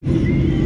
对